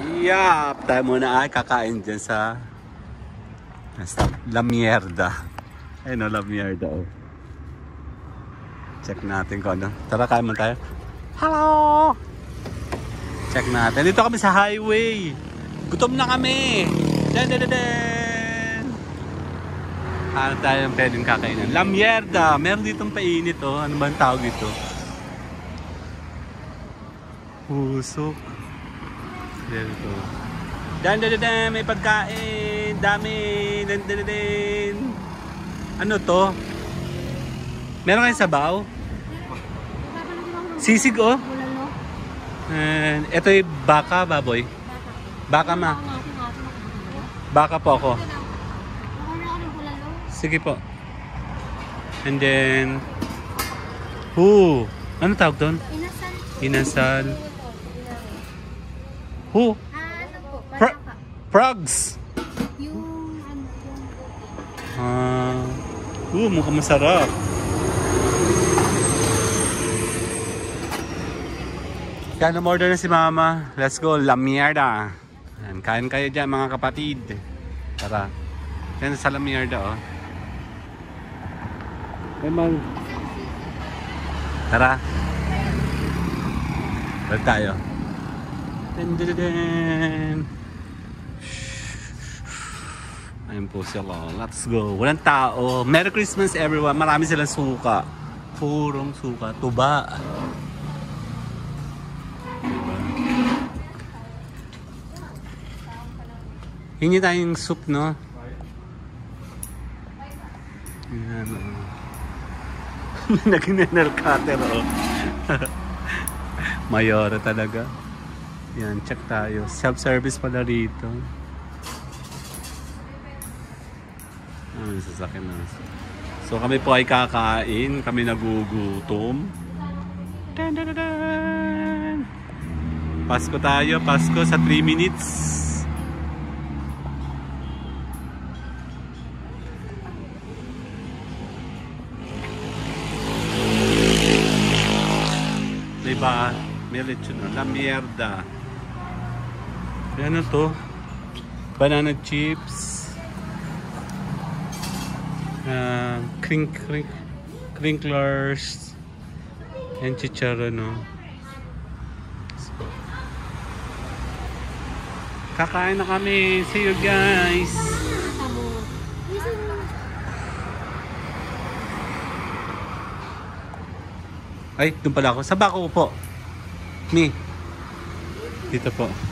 Yup! Tayo muna ay kakain dyan sa sa La Mierda. Ayun o, La Mierda oh. Check natin kung ano. Tara, kain mo tayo. Hello! Check natin. Dito kami sa highway. Gutom na kami. Den, den, den, den. Ano tayo yung pwedeng kakainan? La Mierda! Meron ditong painit oh. Ano ba ang tawag dito? Pusok. Dito. Dan, dan, dan, dan, may pagkain. Dami. Dan, dan, dan. Ano to? Meron kayong sabaw? Sisig oh. Bulalo. And ito yung baka, baboy. Baka ma. Baka po ako. Sige po. And then, who? Ano tawag doon? Inasal. Inasal. Who? Ah, ano po? Balaka. Frogs. Yung ano, yung puti. Ah. Uh, mukhang masarap. Kaya order na si mama. Let's go, La Mierda. Ayan, kain kayo dyan mga kapatid. Tara. Yan sa La Mierda oh. May mag... Tara. Balik tayo. Dun, dun, dun, dun. Ayun po sila. Let's go. Walang tao. Merry Christmas everyone. Marami silang suka. Purong suka. Tuba. Diba? Hingi tayong soup, no? Yan, oh. Nag-nail cutter, oh. Mayora talaga. Yan, check tayo. Self-service pala rito. Ah, may sasakyan na. So kami po ay kakain, kami nagugutom. Dun, dun, dun. Pasko tayo, Pasko sa 3 minutes. Diba? May lechon. La mierda. Ano to? Banana chips. uh, crink, crink, crinklers. And chicharon no? Kakain na kami. See you guys. Ay doon pala ako. Sa bako po. Me. Dito po